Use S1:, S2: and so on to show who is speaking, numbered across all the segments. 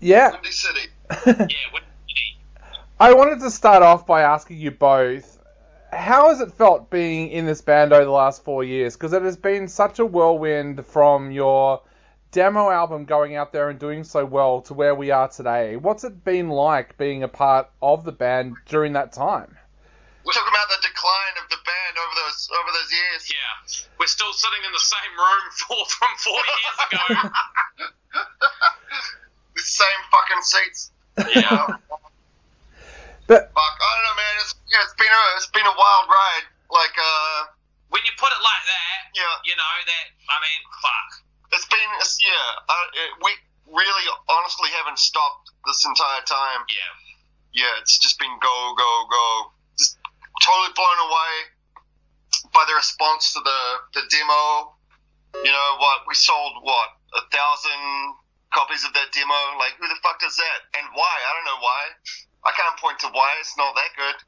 S1: Yeah.
S2: Windy City.
S3: Yeah, Windy City.
S1: I wanted to start off by asking you both how has it felt being in this band over the last four years? Because it has been such a whirlwind from your demo album going out there and doing so well to where we are today. What's it been like being a part of the band during that time?
S2: We're talking about the decline of the band over those over those years.
S3: Yeah, we're still sitting in the same room four, from four years ago.
S2: the same fucking seats.
S3: Yeah.
S1: But
S2: Fuck, I don't know, man. It's, yeah, it's been a it's been a wild ride. Like, uh,
S3: when you put it like that,
S2: yeah,
S3: you know that. I mean, fuck.
S2: it's been it's, yeah. Uh, it, we really honestly haven't stopped this entire time.
S3: Yeah.
S2: Yeah, it's just been go go go. Just totally blown away by the response to the the demo. You know what? We sold what a thousand copies of that demo. Like, who the fuck does that? And why? I don't know why. I can't point to why. It's not that good.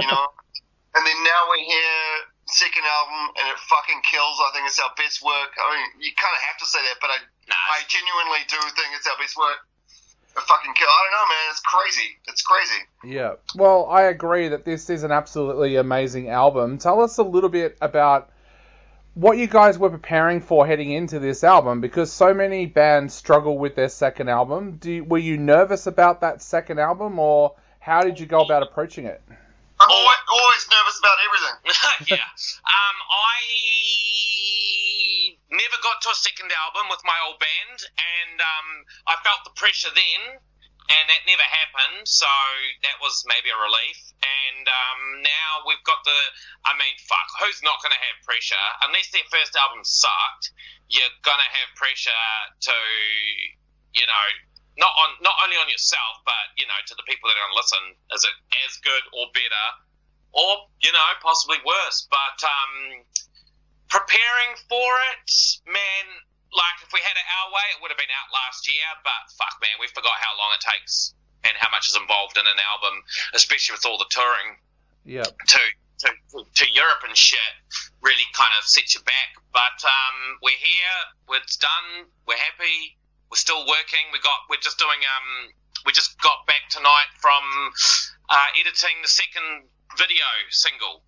S2: you know. and then now we're here, second album, and it fucking kills. I think it's our best work. I mean, you kind of have to say that, but I,
S3: Nah.
S2: I genuinely do think it's our best work. It fucking kill. I don't know, man. It's crazy. It's crazy.
S1: Yeah. Well, I agree that this is an absolutely amazing album. Tell us a little bit about what you guys were preparing for heading into this album because so many bands struggle with their second album. Do you, were you nervous about that second album or how did you go about approaching it?
S2: I'm always, always nervous about everything.
S3: yeah. Um, I never got to a second album with my old band, and um, I felt the pressure then, and that never happened. So that was maybe a relief. And um, now we've got the. I mean, fuck, who's not going to have pressure unless their first album sucked? You're going to have pressure to, you know. Not on, not only on yourself, but you know, to the people that are going to listen, is it as good or better, or you know, possibly worse? But um, preparing for it, man, like if we had it our way, it would have been out last year. But fuck, man, we forgot how long it takes and how much is involved in an album, especially with all the touring
S1: Yeah.
S3: to to, to Europe and shit. Really kind of sets you back. But um, we're here. It's done. We're happy. We're still working. We got. We're just doing. Um, we just got back tonight from uh, editing the second video single.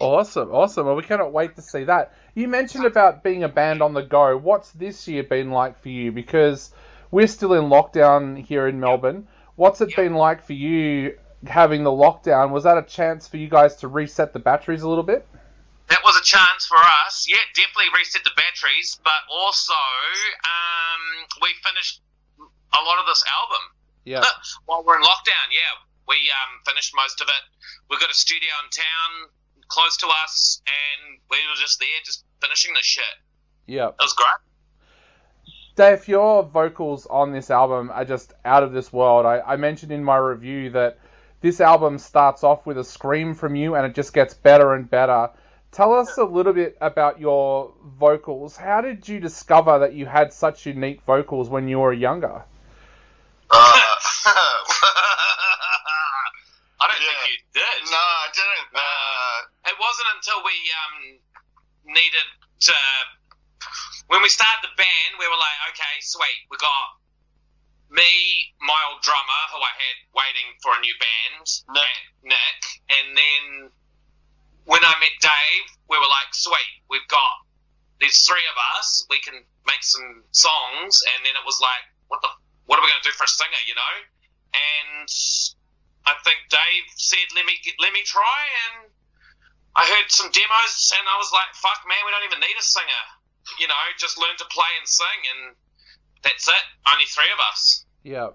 S1: Awesome, awesome. Well, we cannot wait to see that. You mentioned about being a band on the go. What's this year been like for you? Because we're still in lockdown here in Melbourne. What's it
S3: Yep.
S1: been like for you having the lockdown? Was that a chance for you guys to reset the batteries a little bit?
S3: That was a chance for us. Yeah, definitely reset the batteries, but also um, we finished a lot of this album
S1: Yeah.
S3: while we're in lockdown. Yeah, we um, finished most of it. We've got a studio in town close to us, and we were just there, just finishing the shit.
S1: Yeah.
S3: It was great.
S1: Dave, your vocals on this album are just out of this world. I, I mentioned in my review that this album starts off with a scream from you and it just gets better and better. Tell us a little bit about your vocals. How did you discover that you had such unique vocals when you were younger?
S2: Uh,
S3: I don't
S2: Yeah.
S3: think you did.
S2: no, I didn't. Uh,
S3: It wasn't until we um, needed to. When we started the band, we were like, okay, sweet, we got me, my old drummer, who I had waiting for a new band,
S2: Nick.
S3: Nick, and then when I met Dave, we were like, sweet, we've got these three of us, we can make some songs, and then it was like, what the, what are we going to do for a singer, you know? And I think Dave said, let me let me try, and I heard some demos, and I was like, fuck, man, we don't even need a singer, you know, just learn to play and sing, and that's it. Only three of us.
S1: Yeah.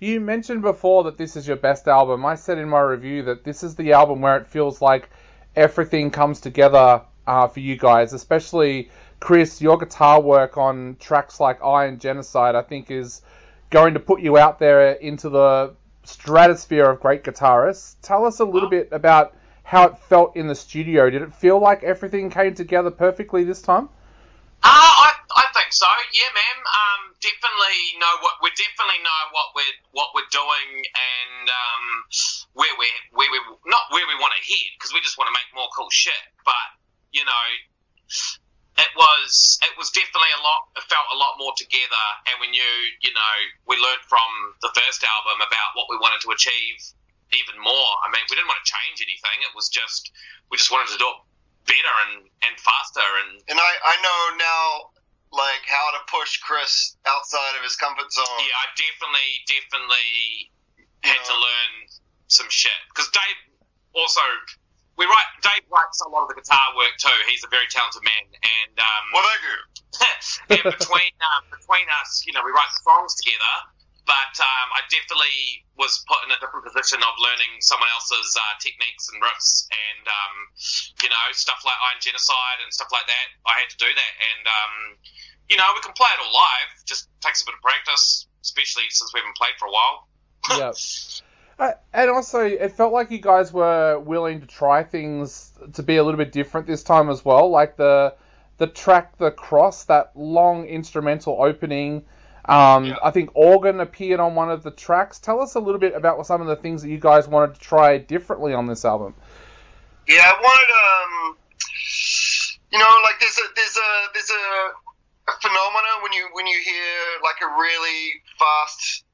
S1: You mentioned before that this is your best album. I said in my review that this is the album where it feels like everything comes together uh, for you guys, especially Chris. Your guitar work on tracks like Iron Genocide, I think, is going to put you out there into the stratosphere of great guitarists. Tell us a little bit about how it felt in the studio. Did it feel like everything came together perfectly this time?
S3: Uh, I, I think so. Yeah, man. Um, definitely know what we definitely know what we're what we're doing and um, where we where we not where we want to head because we just want to make more cool shit. But you know, it was it was definitely a lot. It felt a lot more together, and we knew, you know, we learned from the first album about what we wanted to achieve even more. I mean, we didn't want to change anything. It was just we just wanted to do it better and, and faster. And
S2: And I, I know now, like, how to push Chris outside of his comfort zone.
S3: yeah, I definitely definitely had to learn some shit because Dave also. We write. Dave writes a lot of the guitar work too. He's a very talented man, and um,
S2: Well, thank you.
S3: and between um, between us, you know, we write the songs together. But um, I definitely was put in a different position of learning someone else's uh, techniques and riffs, and um, you know, stuff like Iron Genocide and stuff like that. I had to do that, and um, you know, we can play it all live. Just takes a bit of practice, especially since we haven't played for a while.
S1: Yep. Uh, and also, it felt like you guys were willing to try things to be a little bit different this time as well. Like the the track, the cross, that long instrumental opening. Um,
S2: Yeah.
S1: I think organ appeared on one of the tracks. Tell us a little bit about some of the things that you guys wanted to try differently on this album.
S2: Yeah, I wanted um, you know, like there's a there's a there's a, a phenomena when you when you hear like a really fast,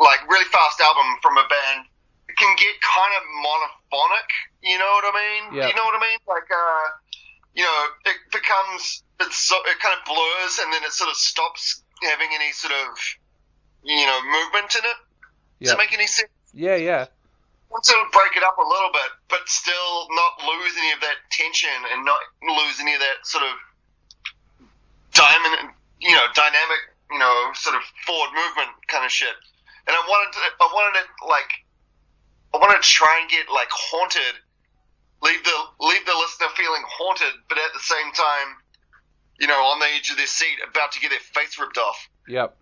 S2: like really fast album from a band, it can get kind of monophonic. You know what I mean?
S1: Yeah.
S2: You know what I mean? Like uh, you know, it becomes it's so it kind of blurs and then it sort of stops having any sort of you know movement in it. Does
S1: Yeah.
S2: it make any sense?
S1: Yeah, yeah,
S2: want to break it up a little bit, but still not lose any of that tension and not lose any of that sort of diamond, you know, dynamic, you know, sort of forward movement kind of shit. And I wanted to, I wanted it like, I wanted to try and get like haunted, leave the leave the listener feeling haunted, but at the same time, you know, on the edge of their seat, about to get their face ripped off.
S1: yep,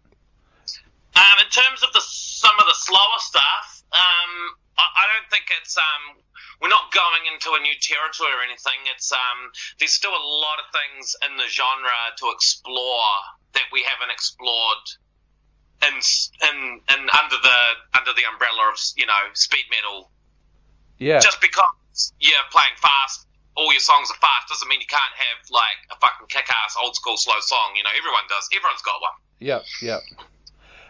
S3: Um, in terms of the some of the slower stuff, um, I, I don't think it's um, we're not going into a new territory or anything. It's um, there's still a lot of things in the genre to explore that we haven't explored in s- in, in under the under the umbrella of you know speed metal.
S1: yeah,
S3: Just because you're playing fast. All your songs are fast doesn't mean you can't have like a fucking kick-ass old school slow song. You know, everyone does. Everyone's got one.
S1: yep, yep.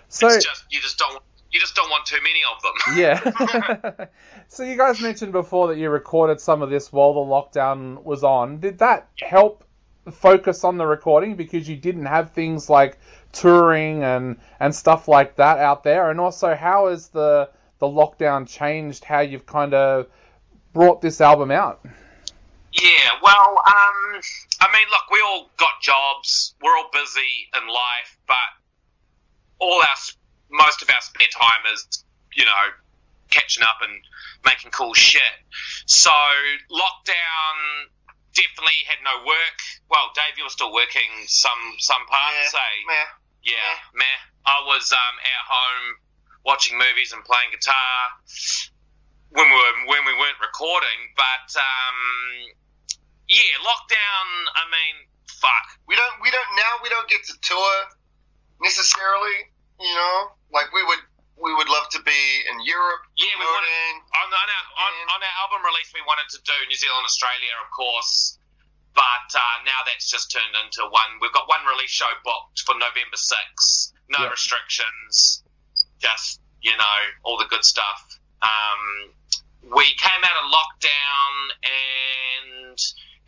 S1: So
S3: It's just you just don't you just don't want too many of them.
S1: Yeah. so you guys mentioned before that you recorded some of this while the lockdown was on. Did that help focus on the recording because you didn't have things like touring and and stuff like that out there? And also, how has the the lockdown changed how you've kind of brought this album out?
S3: Yeah, well, um, I mean, look, we all got jobs. We're all busy in life, but all our, most of our spare time is, you know, catching up and making cool shit. So lockdown definitely had no work. Well, Dave, you were still working some some parts,
S2: Yeah,
S3: eh?
S2: meh.
S3: Yeah, meh. I was um, at home watching movies and playing guitar when we were when we weren't recording. But um, yeah, lockdown. I mean, fuck.
S2: we don't we don't now we don't get to tour necessarily you know like we would we would love to be in Europe
S3: Yeah, we wanted on, on our on, on our album release. We wanted to do New Zealand, Australia, of course. But uh, now that's just turned into one. We've got one release show booked for November 6th. No restrictions. Just, you know, all the good stuff. Um, we came out of lockdown and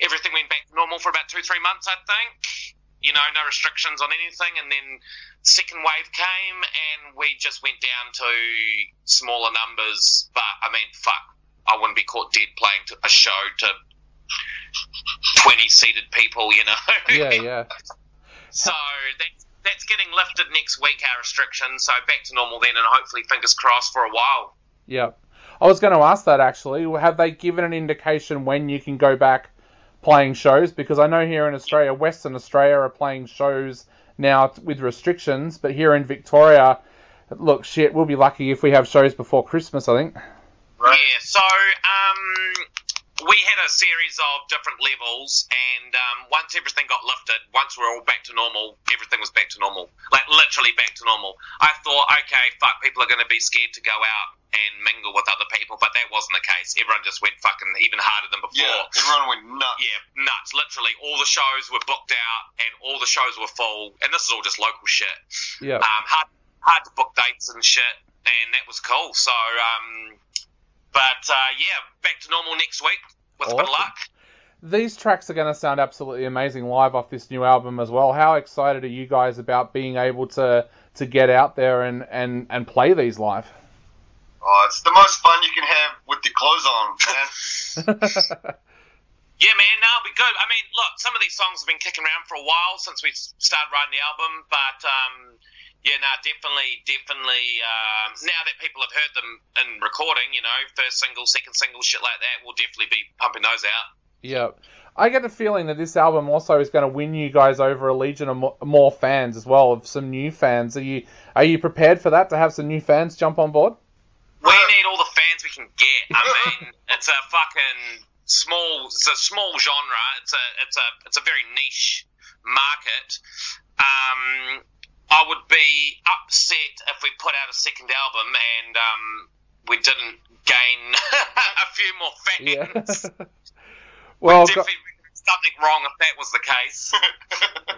S3: everything went back to normal for about two, three months, I think. You know, no restrictions on anything. And then second wave came and we just went down to smaller numbers. But, I mean, fuck. I wouldn't be caught dead playing to a show to 20 seated people, you know?
S1: Yeah, yeah.
S3: So that's that's getting lifted next week, our restrictions. So back to normal then, and hopefully, fingers crossed for a while.
S1: Yeah. I was going to ask that actually. Have they given an indication when you can go back playing shows? Because I know here in Australia, Western Australia are playing shows now with restrictions, but here in Victoria, look, shit, we'll be lucky if we have shows before Christmas, I think. Right.
S3: Yeah. So um, we had a series of different levels, and um, once everything got lifted, once we're all back to normal, everything was back to normal, like literally back to normal. I thought, okay, fuck, people are going to be scared to go out and mingle with other people, but that wasn't the case. Everyone just went fucking even harder than before.
S2: Yeah, everyone went nuts.
S3: Yeah, nuts. Literally, all the shows were booked out, and all the shows were full. And this is all just local shit.
S1: Yeah.
S3: Um, hard, hard to book dates and shit, and that was cool. So, um, but uh, yeah, back to normal next week with a bit of luck.
S1: These tracks are going to sound absolutely amazing live off this new album as well. How excited are you guys about being able to to get out there and and and play these live?
S2: Oh, it's the most fun you can have with your clothes on, man.
S3: Yeah, man, no, it'll be good. I mean, look, some of these songs have been kicking around for a while since we started writing the album, but um, yeah, no, definitely, definitely. Um, now that people have heard them in recording, you know, first single, second single, shit like that, we'll definitely be pumping those out.
S1: yeah. I get a feeling that this album also is going to win you guys over a legion of more fans as well, of some new fans. Are you are you prepared for that to have some new fans jump on board?
S3: We need all the fans we can get. I mean, it's a fucking small, it's a small genre. It's a, it's a, it's a very niche market. Um, I would be upset if we put out a second album and um, we didn't gain a few more fans.
S1: Yeah. well,
S3: Definitely something wrong if that was the case.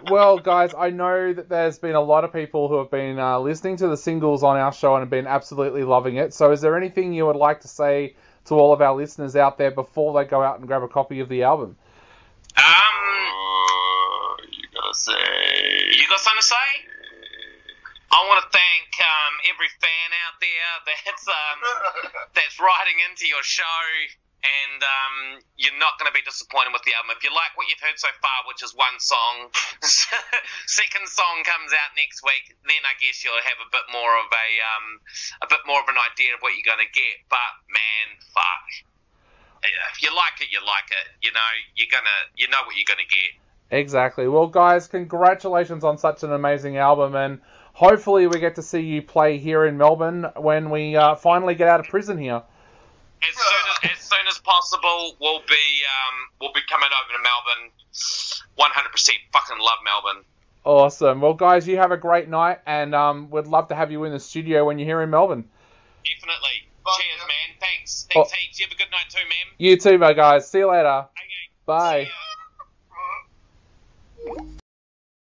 S1: well, guys, I know that there's been a lot of people who have been uh, listening to the singles on our show and have been absolutely loving it. So, is there anything you would like to say to all of our listeners out there before they go out and grab a copy of the album?
S3: um,
S2: Uh, you gotta say.
S3: you got something to say? I want to thank um, every fan out there that's um, that's writing into your show, and um, you're not going to be disappointed with the album. If you like what you've heard so far, which is one song, second song comes out next week, then I guess you'll have a bit more of a um, a bit more of an idea of what you're going to get. But man, fuck. If you like it, you like it. You know, you're gonna, you know what you're gonna get.
S1: Exactly. Well, guys, congratulations on such an amazing album, and hopefully we get to see you play here in Melbourne when we uh, finally get out of prison here.
S3: As soon as, as soon as possible, we'll be um, we'll be coming over to Melbourne. One hundred percent, fucking love Melbourne.
S1: Awesome. Well, guys, you have a great night, and um, we'd love to have you in the studio when you're here in Melbourne.
S3: Definitely.
S2: Fuck
S3: Cheers,
S2: yeah.
S3: man. Thanks. Thanks
S1: Oh.
S3: heaps. You have a good night too, man.
S1: You too, my guys. See you later.
S3: Okay.
S1: Bye.
S3: See ya.